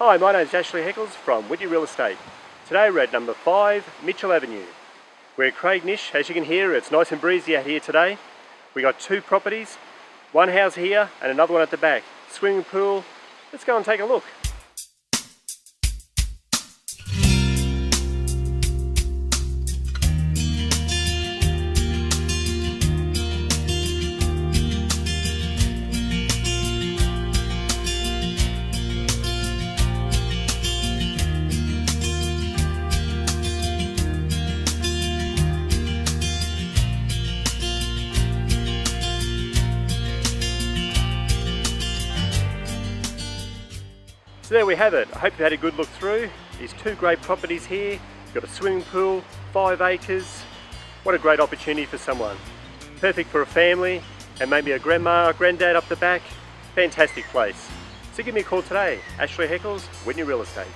Hi, my name is Ashley Heckels from Whitney Real Estate. Today we're at number 5 Mitchell Avenue. We're at Craignish. As you can hear, it's nice and breezy out here today. We got two properties, one house here and another one at the back. Swimming pool. Let's go and take a look. So there we have it. I hope you had a good look through. These two great properties here. You've got a swimming pool, five acres. What a great opportunity for someone. Perfect for a family and maybe a grandma, granddad up the back. Fantastic place. So give me a call today. Ashley Heckels, Whitney Real Estate.